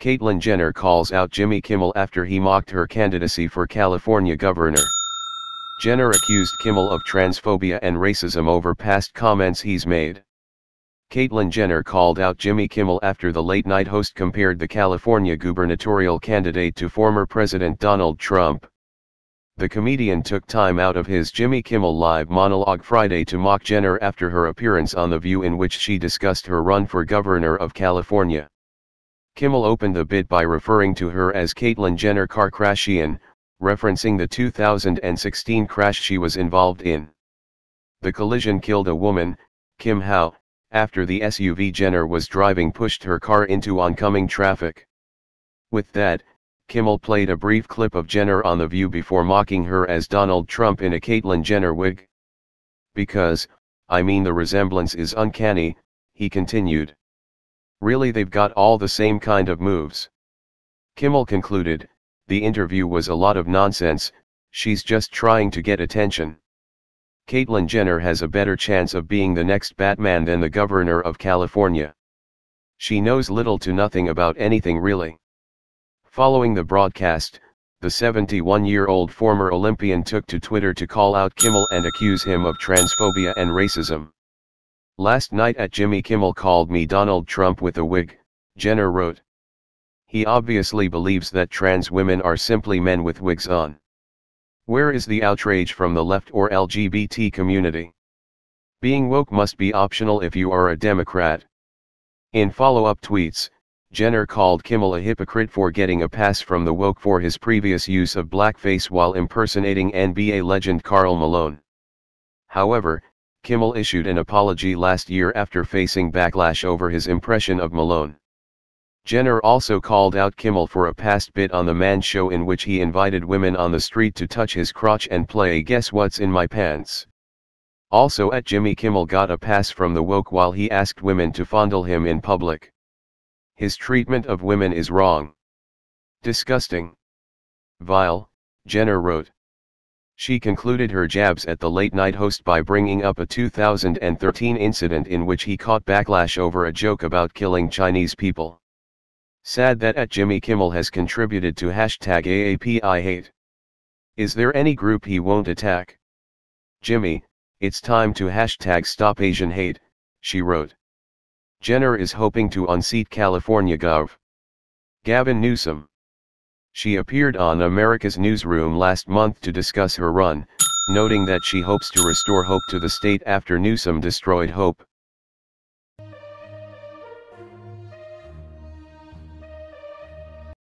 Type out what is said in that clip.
Caitlyn Jenner calls out Jimmy Kimmel after he mocked her candidacy for California governor. Jenner accused Kimmel of transphobia and racism over past comments he's made. Caitlyn Jenner called out Jimmy Kimmel after the late night host compared the California gubernatorial candidate to former President Donald Trump. The comedian took time out of his Jimmy Kimmel Live monologue Friday to mock Jenner after her appearance on The View in which she discussed her run for governor of California. Kimmel opened the bit by referring to her as Caitlyn Jenner Kardashian, referencing the 2016 crash she was involved in. The collision killed a woman, Kim Howe, after the SUV Jenner was driving pushed her car into oncoming traffic. With that, Kimmel played a brief clip of Jenner on The View before mocking her as Donald Trump in a Caitlyn Jenner wig. Because, I mean the resemblance is uncanny, he continued. Really they've got all the same kind of moves. Kimmel concluded, the interview was a lot of nonsense, she's just trying to get attention. Caitlyn Jenner has a better chance of being the next Batman than the governor of California. She knows little to nothing about anything really. Following the broadcast, the 71-year-old former Olympian took to Twitter to call out Kimmel and accuse him of transphobia and racism. Last night at Jimmy Kimmel called me Donald Trump with a wig, Jenner wrote. He obviously believes that trans women are simply men with wigs on. Where is the outrage from the left or LGBT community? Being woke must be optional if you are a Democrat. In follow-up tweets, Jenner called Kimmel a hypocrite for getting a pass from the woke for his previous use of blackface while impersonating NBA legend Karl Malone. However, Kimmel issued an apology last year after facing backlash over his impression of Malone. Jenner also called out Kimmel for a past bit on the Man Show in which he invited women on the street to touch his crotch and play Guess What's in My Pants. Also at Jimmy Kimmel got a pass from the woke while he asked women to fondle him in public. His treatment of women is wrong. Disgusting. Vile, Jenner wrote. She concluded her jabs at the late night host by bringing up a 2013 incident in which he caught backlash over a joke about killing Chinese people. Sad that at Jimmy Kimmel has contributed to hashtag AAPI hate. Is there any group he won't attack? Jimmy, it's time to hashtag stop Asian hate, she wrote. Jenner is hoping to unseat California Gov. Gavin Newsom. She appeared on America's Newsroom last month to discuss her run, noting that she hopes to restore hope to the state after Newsom destroyed hope.